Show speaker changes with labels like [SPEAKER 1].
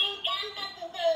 [SPEAKER 1] Me encanta tu.